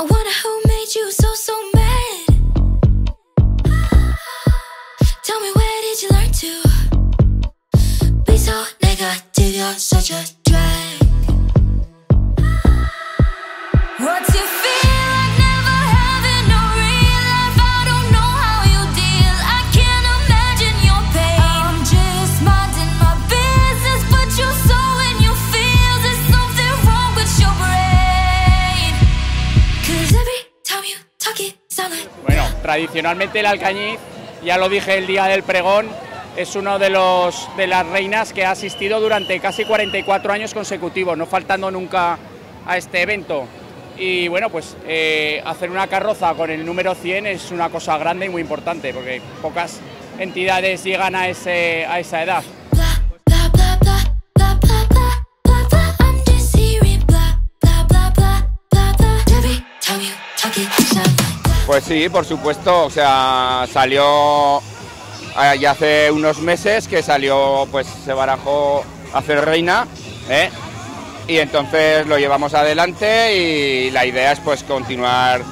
I wonder who made you so, so mad. Tell me where did you learn to Be so negative, you're such a tradicionalmente el Alcañiz, ya lo dije el día del pregón, es uno de los de las reinas que ha asistido durante casi 44 años consecutivos, no faltando nunca a este evento. Y bueno, pues eh, hacer una carroza con el número 100 es una cosa grande y muy importante, porque pocas entidades llegan a, ese, a esa edad. Pues sí, por supuesto, o sea, salió ah, ya hace unos meses que salió, pues se barajó hacer reina, ¿eh? y entonces lo llevamos adelante y la idea es pues continuar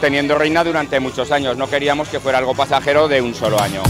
teniendo reina durante muchos años. No queríamos que fuera algo pasajero de un solo año.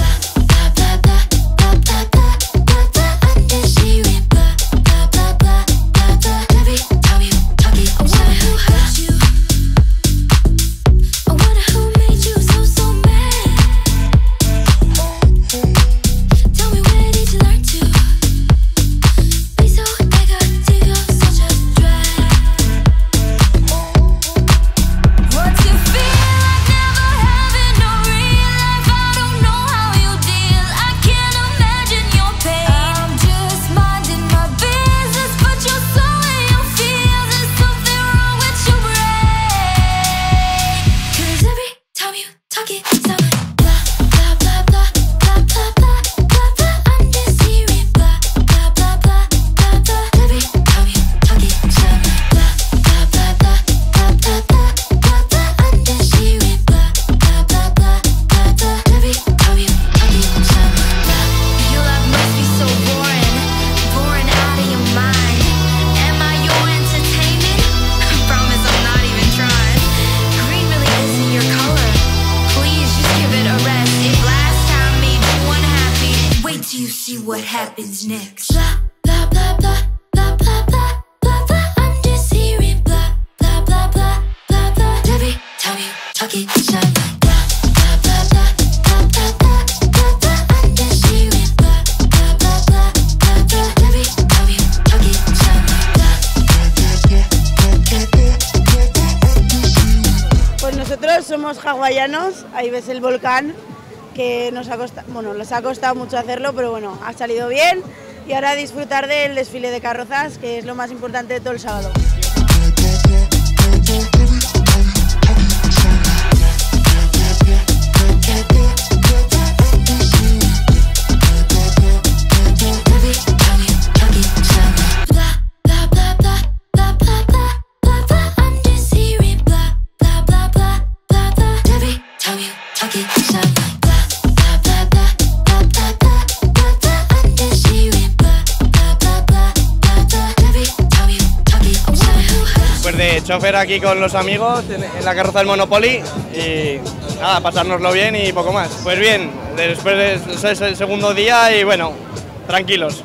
what happens next. Pues nosotros somos hawaianos, ahí ves el volcán que nos ha costado, bueno, ha costado mucho hacerlo, pero bueno, ha salido bien y ahora disfrutar del desfile de carrozas, que es lo más importante de todo el sábado. chofer aquí con los amigos en la carroza del Monopoly y nada, pasárnoslo bien y poco más. Pues bien, después es el segundo día y bueno, tranquilos.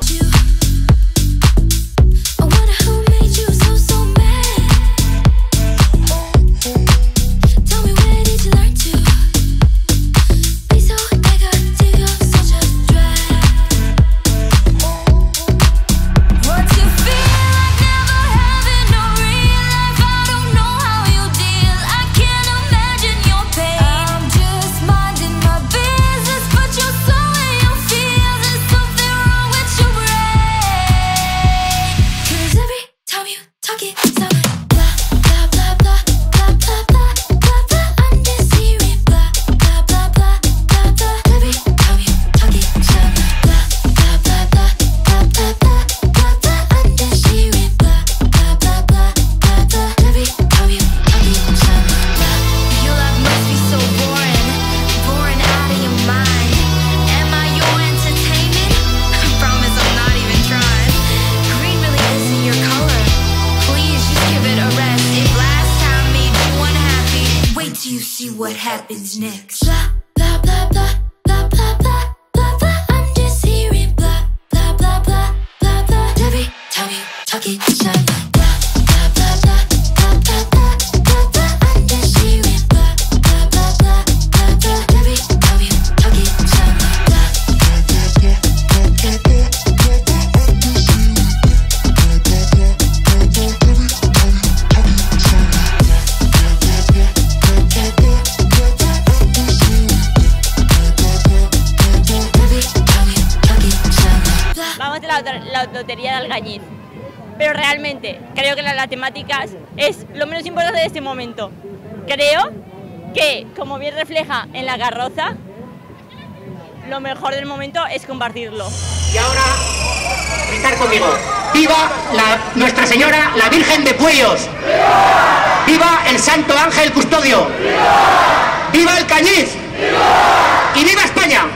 happens next. Algañiz. Pero realmente creo que las matemáticas es lo menos importante de este momento. Creo que, como bien refleja en la carroza, lo mejor del momento es compartirlo. Y ahora, gritar conmigo. ¡Viva Nuestra Señora, la Virgen de Puellos! ¡Viva el Santo Ángel Custodio! ¡Viva el Cañiz! ¡Y viva España!